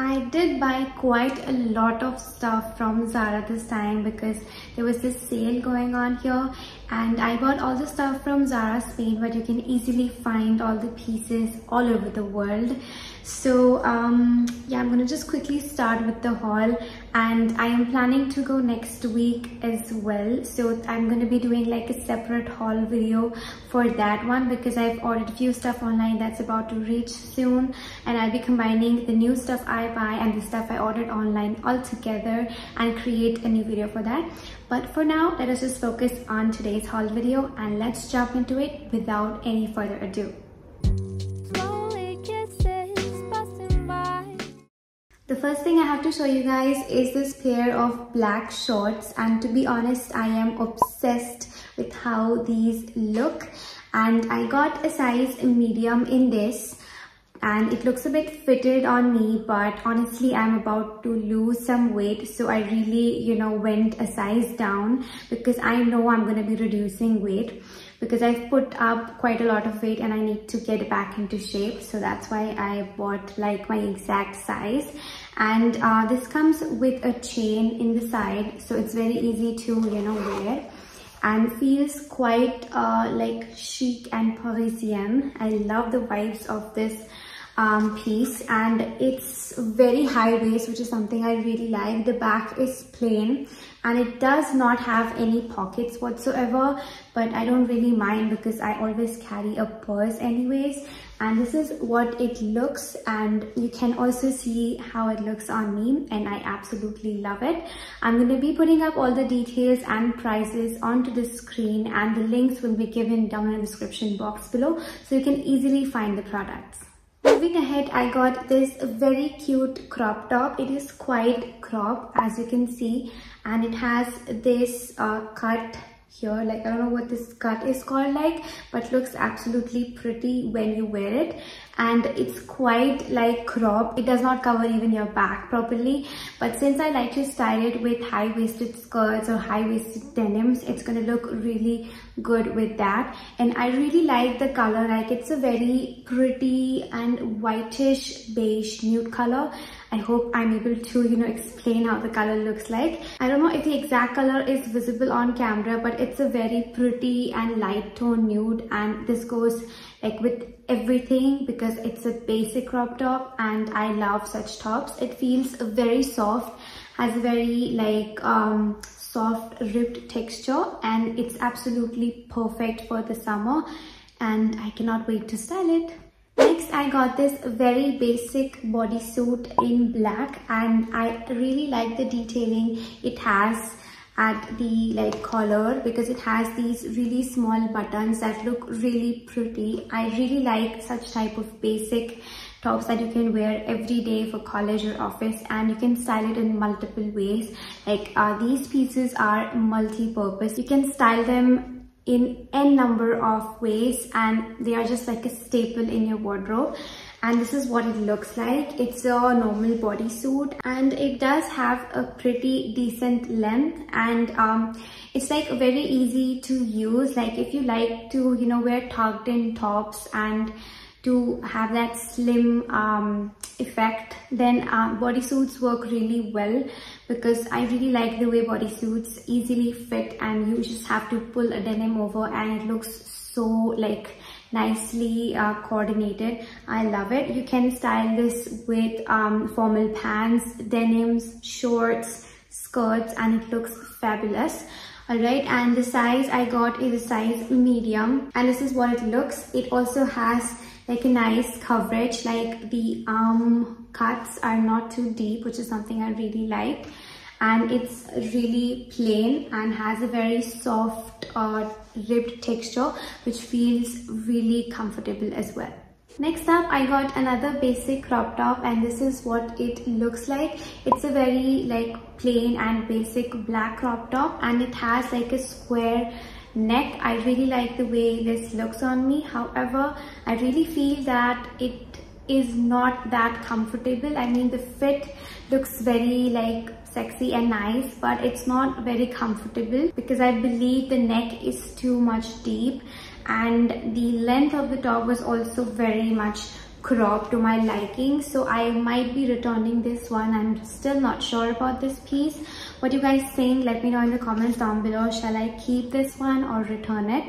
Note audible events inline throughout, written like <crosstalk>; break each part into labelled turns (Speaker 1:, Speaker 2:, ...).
Speaker 1: I did buy quite a lot of stuff from Zara this time because there was this sale going on here and I bought all the stuff from Zara Spain but you can easily find all the pieces all over the world. So um, yeah, I'm gonna just quickly start with the haul and I am planning to go next week as well. So I'm gonna be doing like a separate haul video for that one because I've ordered a few stuff online that's about to reach soon and I'll be combining the new stuff I buy and the stuff I ordered online all together and create a new video for that. But for now, let us just focus on today's haul video and let's jump into it without any further ado. Thing I have to show you guys is this pair of black shorts and to be honest I am obsessed with how these look. And I got a size medium in this and it looks a bit fitted on me but honestly I'm about to lose some weight so I really you know went a size down because I know I'm gonna be reducing weight because I've put up quite a lot of weight and I need to get back into shape so that's why I bought like my exact size and uh, this comes with a chain in the side so it's very easy to you know wear and feels quite uh, like chic and Parisian. I love the vibes of this um, piece and it's very high waist which is something I really like. The back is plain and it does not have any pockets whatsoever but I don't really mind because I always carry a purse anyways and this is what it looks and you can also see how it looks on me and I absolutely love it. I'm going to be putting up all the details and prices onto the screen and the links will be given down in the description box below so you can easily find the products. Moving ahead, I got this very cute crop top. It is quite crop as you can see and it has this uh, cut here. Like i don't know what this cut is called like but looks absolutely pretty when you wear it. And it's quite like crop it does not cover even your back properly. But since i like to style it with high-waisted skirts or high-waisted denims it's gonna look really good with that. And i really like the color. Like it's a very pretty and whitish beige nude color I hope I'm able to, you know, explain how the color looks like. I don't know if the exact color is visible on camera, but it's a very pretty and light tone nude and this goes like with everything because it's a basic crop top and I love such tops. It feels very soft, has a very like um, soft ribbed texture and it's absolutely perfect for the summer and I cannot wait to style it. Next, I got this very basic bodysuit in black and I really like the detailing it has at the like collar because it has these really small buttons that look really pretty. I really like such type of basic tops that you can wear every day for college or office and you can style it in multiple ways like uh, these pieces are multi-purpose you can style them in n number of ways and they are just like a staple in your wardrobe. And this is what it looks like. It's a normal bodysuit and it does have a pretty decent length and um, it's like very easy to use. Like if you like to you know wear tucked in tops and to have that slim um, effect then uh, bodysuits work really well because I really like the way bodysuits easily fit and you just have to pull a denim over and it looks so like nicely uh, coordinated. I love it. You can style this with um, formal pants denims shorts skirts and it looks fabulous. Alright and the size I got is a size medium and this is what it looks. It also has like a nice coverage like the arm cuts are not too deep which is something I really like and it's really plain and has a very soft uh, ribbed texture which feels really comfortable as well. Next up, I got another basic crop top and this is what it looks like. It's a very like plain and basic black crop top and it has like a square neck. I really like the way this looks on me. However i really feel that it is not that comfortable. I mean the fit looks very like sexy and nice but it's not very comfortable because i believe the neck is too much deep and the length of the top was also very much crop to my liking. So I might be returning this one. I'm still not sure about this piece what you guys think? Let me know in the comments down below. Shall I keep this one or return it?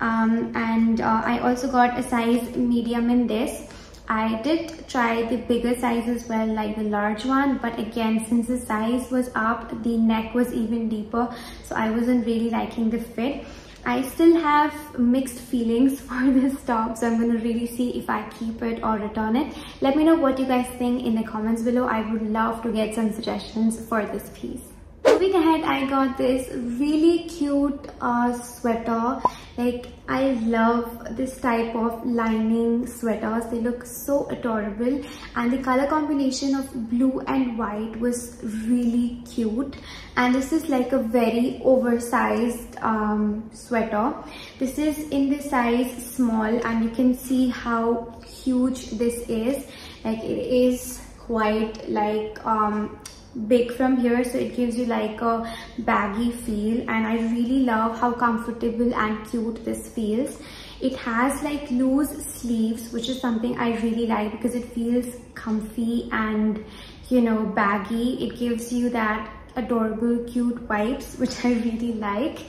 Speaker 1: Um, and uh, I also got a size medium in this. I did try the bigger size as well like the large one but again since the size was up the neck was even deeper so I wasn't really liking the fit I still have mixed feelings <laughs> for this top so I'm gonna really see if I keep it or return it. Let me know what you guys think in the comments below. I would love to get some suggestions for this piece moving ahead i got this really cute uh, sweater. Like i love this type of lining sweaters. They look so adorable. And the color combination of blue and white was really cute. And this is like a very oversized um, sweater. This is in the size small and you can see how huge this is. Like it is quite like um, big from here so it gives you like a baggy feel and I really love how comfortable and cute this feels. It has like loose sleeves which is something I really like because it feels comfy and you know baggy. It gives you that adorable cute vibes <laughs> which I really like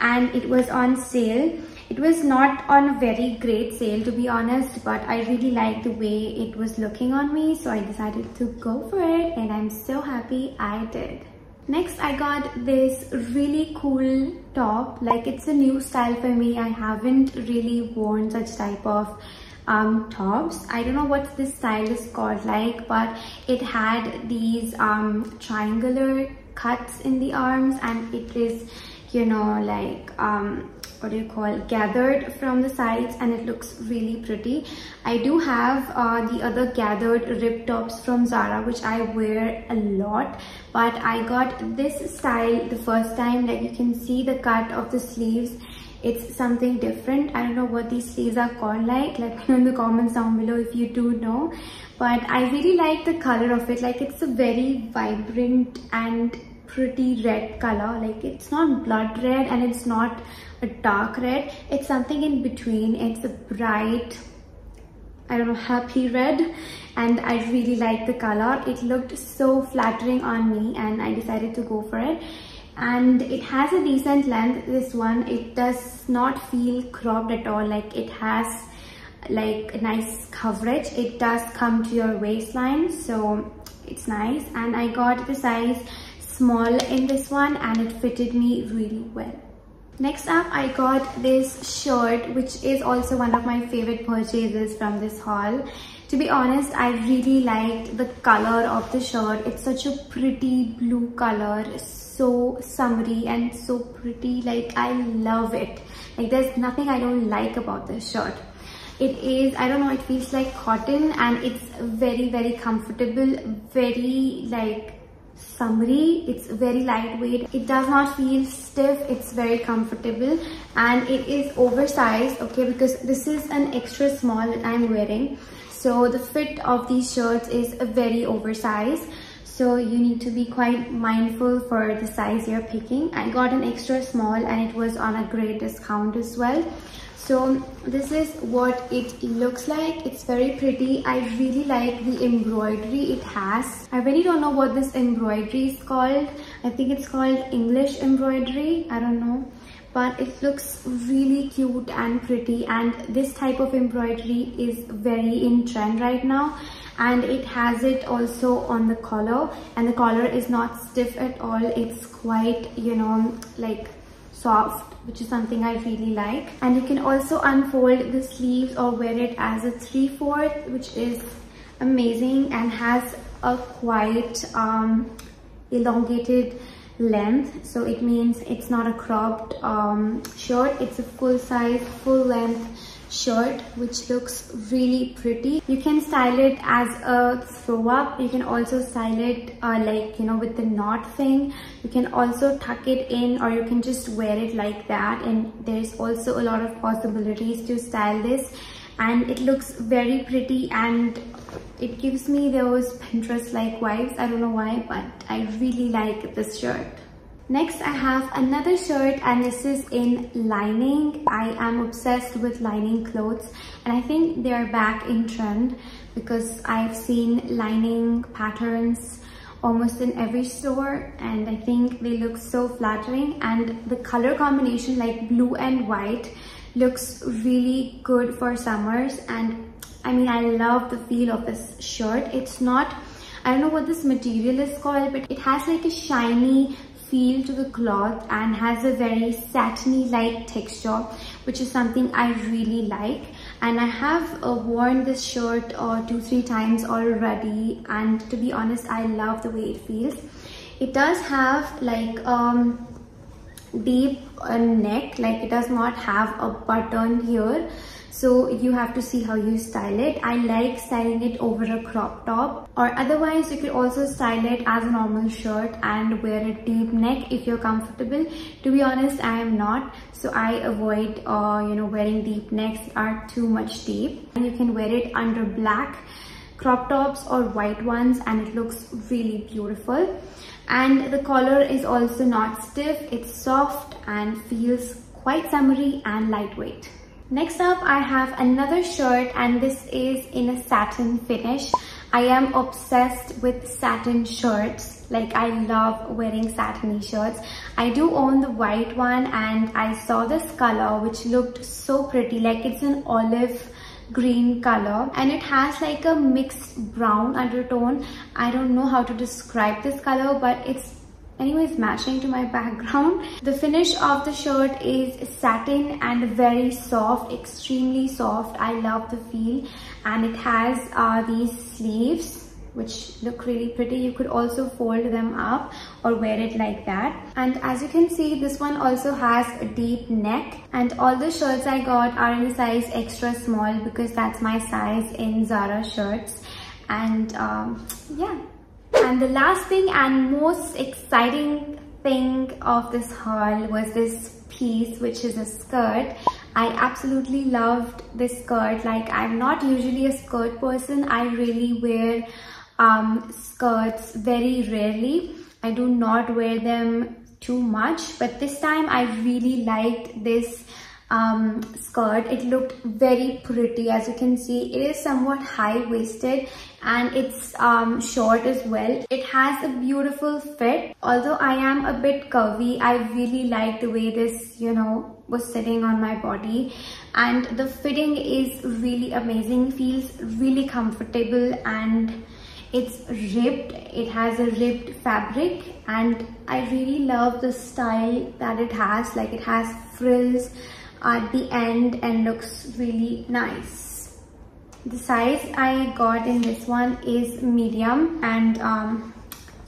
Speaker 1: and it was on sale it was not on a very great sale to be honest, but I really liked the way it was looking on me. So I decided to go for it and I'm so happy I did. Next, I got this really cool top. Like it's a new style for me. I haven't really worn such type of um, tops. I don't know what this style is called like, but it had these um, triangular cuts in the arms and it is, you know, like um, what do you call gathered from the sides and it looks really pretty. I do have uh, the other gathered rib tops from zara which i wear a lot but i got this style the first time. Like you can see the cut of the sleeves. It's something different. I don't know what these sleeves are called like. Let me know in the comments down below if you do know. But i really like the color of it. Like it's a very vibrant and pretty red color. Like it's not blood red and it's not a dark red. It's something in between. It's a bright I don't know happy red. And I really like the color. It looked so flattering on me and I decided to go for it. And it has a decent length this one. It does not feel cropped at all. Like it has like a nice coverage. It does come to your waistline so it's nice. And I got the size small in this one and it fitted me really well. Next up, I got this shirt, which is also one of my favorite purchases from this haul. To be honest, I really liked the color of the shirt. It's such a pretty blue color, so summery and so pretty. Like, I love it. Like, there's nothing I don't like about this shirt. It is, I don't know, it feels like cotton and it's very, very comfortable, very like summery it's very lightweight. It does not feel stiff. It's very comfortable. And it is oversized okay because this is an extra small that i'm wearing. So the fit of these shirts is very oversized. So you need to be quite mindful for the size you're picking. I got an extra small and it was on a great discount as well so this is what it looks like. It's very pretty. I really like the embroidery it has. I really don't know what this embroidery is called. I think it's called english embroidery. I don't know. But it looks really cute and pretty. And this type of embroidery is very in trend right now. And it has it also on the collar. And the collar is not stiff at all. It's quite you know like soft which is something I really like. And you can also unfold the sleeves or wear it as a 3 4 which is amazing and has a quite um, elongated length. So it means it's not a cropped um, shirt. It's a full size full length shirt which looks really pretty. You can style it as a throw up you can also style it uh, like you know with the knot thing. You can also tuck it in or you can just wear it like that. And there's also a lot of possibilities to style this. And it looks very pretty and it gives me those pinterest like vibes. I don't know why but i really like this shirt Next, I have another shirt and this is in lining. I am obsessed with lining clothes and I think they are back in trend because I've seen lining patterns almost in every store and I think they look so flattering and the color combination like blue and white looks really good for summers and I mean I love the feel of this shirt. It's not I don't know what this material is called but it has like a shiny feel to the cloth and has a very satiny like texture which is something I really like. And I have uh, worn this shirt uh, two three times already. And to be honest I love the way it feels. It does have like um deep uh, neck. Like it does not have a button here so you have to see how you style it. I like styling it over a crop top. Or otherwise you could also style it as a normal shirt and wear a deep neck if you're comfortable. To be honest i am not. So i avoid uh, you know wearing deep necks that are too much deep. And you can wear it under black crop tops or white ones and it looks really beautiful. And the collar is also not stiff. It's soft and feels quite summery and lightweight Next up, I have another shirt and this is in a satin finish. I am obsessed with satin shirts. Like I love wearing satiny shirts. I do own the white one and I saw this color which looked so pretty. Like it's an olive green color and it has like a mixed brown undertone. I don't know how to describe this color but it's anyways matching to my background the finish of the shirt is satin and very soft extremely soft. I love the feel. And it has uh, these sleeves which look really pretty. You could also fold them up or wear it like that. And as you can see this one also has a deep neck. And all the shirts i got are in a size extra small because that's my size in zara shirts. And um, yeah and the last thing and most exciting thing of this haul was this piece which is a skirt. I absolutely loved this skirt. Like I'm not usually a skirt person. I really wear um, skirts very rarely. I do not wear them too much but this time I really liked this um, skirt. It looked very pretty as you can see. It is somewhat high-waisted and it's um, short as well. It has a beautiful fit. Although I am a bit curvy, I really like the way this, you know, was sitting on my body and the fitting is really amazing. Feels really comfortable and it's ribbed it has a ribbed fabric and i really love the style that it has like it has frills at the end and looks really nice. The size I got in this one is medium and um,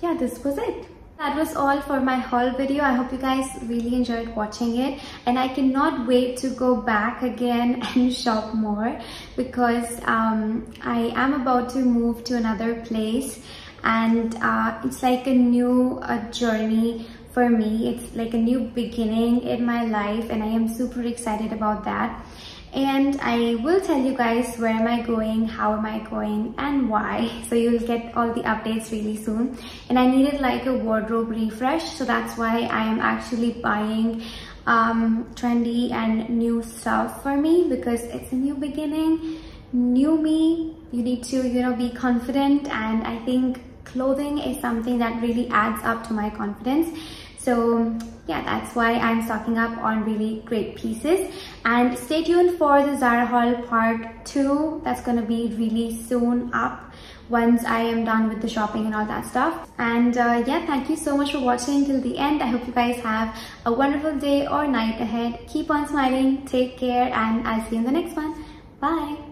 Speaker 1: yeah, this was it. That was all for my haul video. I hope you guys really enjoyed watching it and I cannot wait to go back again <laughs> and shop more because um, I am about to move to another place and uh, it's like a new uh, journey for me. It's like a new beginning in my life and I am super excited about that. And I will tell you guys where am I going, how am I going and why. <laughs> So you'll get all the updates really soon. And I needed like a wardrobe refresh. So that's why I am actually buying um, trendy and new stuff for me because it's a new beginning, new me. You need to, you know, be confident and I think clothing is something that really adds up to my confidence. So yeah, that's why I'm stocking up on really great pieces. And stay tuned for the Zara haul part 2. That's gonna be really soon up once I am done with the shopping and all that stuff. And uh, yeah, thank you so much for watching till the end. I hope you guys have a wonderful day or night ahead. Keep on smiling, take care, and I'll see you in the next one. Bye!